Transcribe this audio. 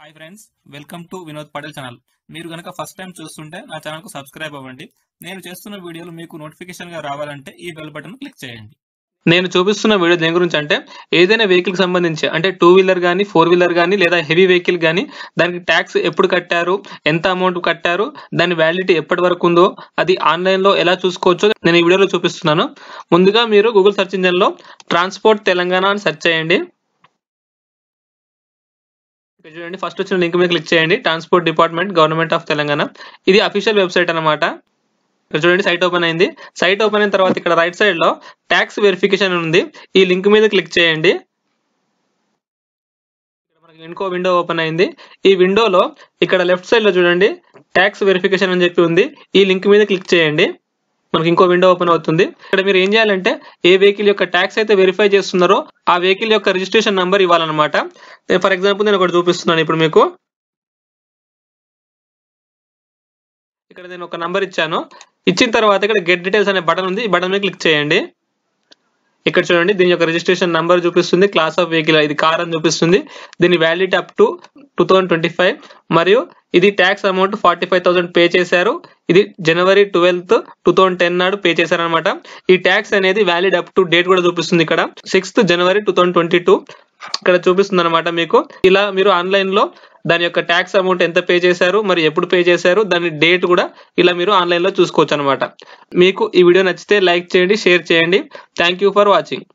Hi friends welcome to Vinod Patel channel మీరు కనుక first time చూస్తుంటే నా ఛానల్కు సబ్స్క్రైబ్ అవ్వండి. నేను చేస్తున్న వీడియోలు మీకు నోటిఫికేషన్గా రావాలంటే ఈ బెల్ బటన్ క్లిక్ చేయండి. నేను చూపిస్తున్న వీడియో దేని గురించి అంటే ఏదైనా వెహికల్కి సంబంధించి అంటే టూ వీలర్ కానీ ఫోర్ వీలర్ కానీ లేదా హెవీ వెహికల్ కానీ దానికి ట్యాక్స్ ఎప్పుడు కట్టారు ఎంత అమౌంట్ కట్టారు దాని వ్యాలిడిటీ ఎప్పటి వరకు ఉందో అది ఆన్లైన్లో ఎలా చూసుకోవచ్చో నేను ఈ వీడియోలో చూపిస్తున్నాను. ముందుగా మీరు గూగుల్ సెర్చ్ ఇంజన్లో ట్రాన్స్పోర్ట్ తెలంగాణ అని సెర్చ్ చేయండి. ఇక్కడ చూడండి ఫస్ట్ వచ్చిన లింక్ మీద క్లిక్ చేయండి. Transport department government of Telangana ఇది అఫీషియల్ వెబ్సైట్ అన్నమాట. ఇక్కడ చూడండి సైట్ ఓపెన్ అయింది. సైట్ ఓపెన్ అయిన తర్వాత ఇక్కడ రైట్ సైడ్లో ట్యాక్స్ వెరిఫికేషన్ ఉంది. ఈ లింక్ మీద క్లిక్ చేయండి. మనకి ఇంకో విండో ఓపెన్ అయింది. ఈ విండోలో ఇక్కడ లెఫ్ట్ సైడ్లో చూడండి ట్యాక్స్ వెరిఫికేషన్ అని చెప్పి ఉంది. ఈ లింక్ మీద క్లిక్ చేయండి. మనకి ఇంకో విండో ఓపెన్ అవుతుంది. ఇక్కడ మీరు ఏం చేయాలంటే ఏ వెహికల్ యొక్క ట్యాక్స్ అయితే వెరిఫై చేస్తున్నారో ఆ వెహికల్ యొక్క రిజిస్ట్రేషన్ నంబర్ ఇవ్వాలన్నమాట. ఫర్ ఎగ్జాంపుల్ నేను ఒకటి చూపిస్తున్నాను ఇప్పుడు మీకు. ఇక్కడ నేను ఒక నంబర్ ఇచ్చాను. ఇచ్చిన తర్వాత ఇక్కడ గెట్ డీటెయిల్స్ అనే బటన్ ఉంది. ఈ బటన్ మీద క్లిక్ చేయండి. ఇక్కడ చూడండి దీని యొక్క రిజిస్ట్రేషన్ నంబర్ చూపిస్తుంది. క్లాస్ ఆఫ్ వెహికల్ ఇది కార్ అని చూపిస్తుంది. దీని validity up to two thousand twenty five మరియు ఇది tax amount forty five thousand pay చేశారు. ఇది January twelfth two thousand ten నాడు పే చేశారు అనమాట ఈ ట్యాక్స్ అనేది వ్యాలిడ్ అప్ టు డేట్ కూడా చూపిస్తుంది ఇక్కడ. Sixth January two thousand twenty two ఇక్కడ చూపిస్తుంది అనమాట మీకు. ఇలా మీరు ఆన్లైన్లో దాని యొక్క ట్యాక్స్ అమౌంట్ ఎంత పే చేశారు మరి ఎప్పుడు పే చేశారు దాని డేట్ కూడా ఇలా మీరు ఆన్లైన్లో చూసుకోవచ్చు అనమాట మీకు ఈ వీడియో నచ్చితే లైక్ చేయండి షేర్ చేయండి. Thank you for watching